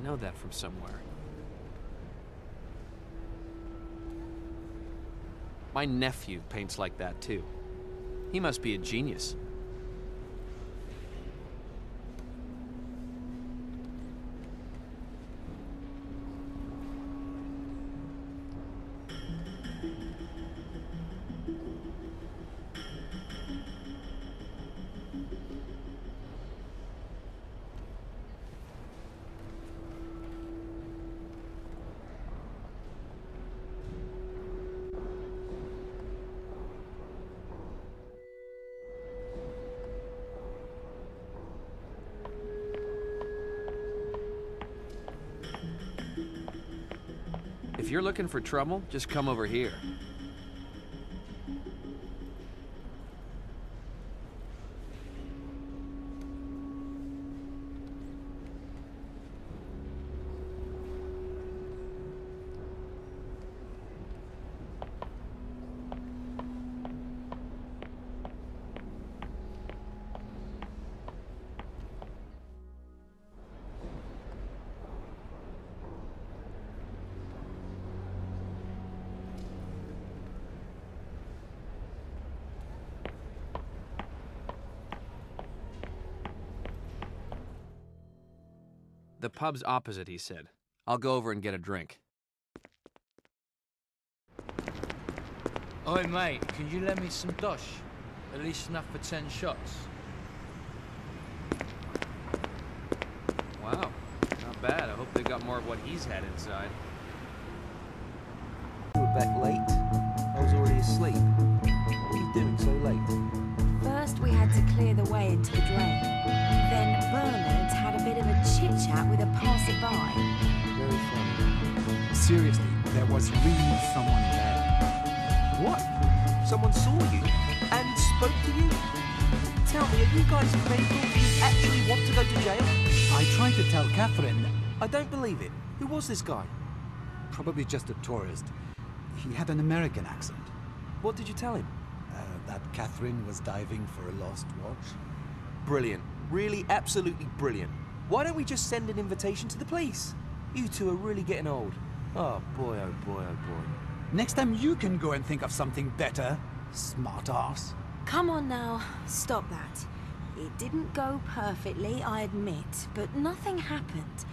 I know that from somewhere. My nephew paints like that too. He must be a genius. If you're looking for trouble, just come over here. The pub's opposite, he said. I'll go over and get a drink. Oi, mate, can you lend me some dosh? At least enough for ten shots. Wow, not bad. I hope they got more of what he's had inside. You were back late. Passerby. Very funny. Seriously, there was really someone there. What? Someone saw you and spoke to you? Tell me, are you guys mental? Do you actually want to go to jail? I tried to tell Catherine, I don't believe it. Who was this guy? probably just a tourist. He had an American accent. What did you tell him? Uh, that Catherine was diving for a lost watch. Brilliant. Really, absolutely brilliant. Why don't we just send an invitation to the police? You two are really getting old. Oh boy, oh boy, oh boy. Next time you can go and think of something better, smart ass. Come on now, stop that. It didn't go perfectly, I admit, but nothing happened.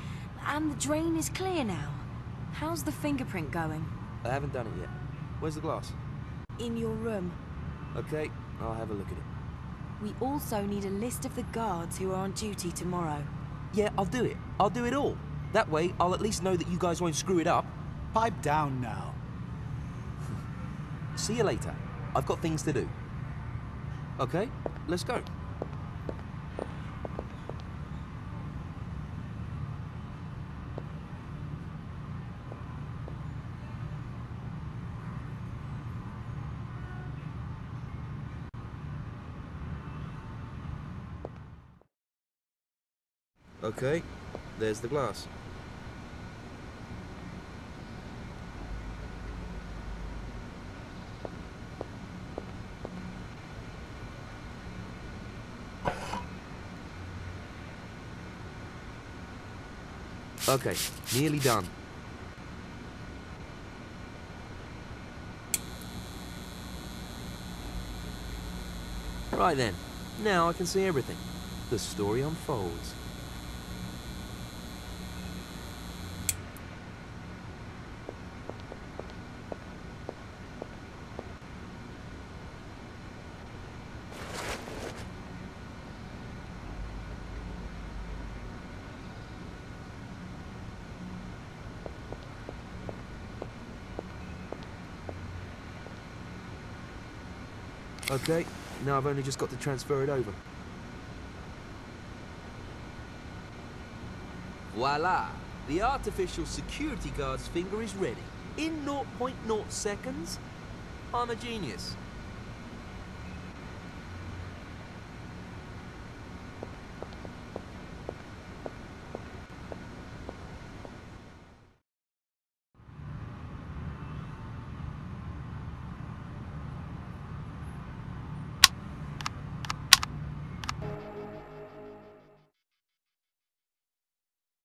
And the drain is clear now. How's the fingerprint going? I haven't done it yet. Where's the glass? In your room. Okay, I'll have a look at it. We also need a list of the guards who are on duty tomorrow. Yeah, I'll do it. I'll do it all. That way, I'll at least know that you guys won't screw it up. Pipe down now. See you later. I've got things to do. Okay, let's go. Okay, there's the glass. Okay, nearly done. Right then, now I can see everything. The story unfolds. Okay, now I've only just got to transfer it over. Voila! The artificial security guard's finger is ready. In 0.0 seconds. I'm a genius.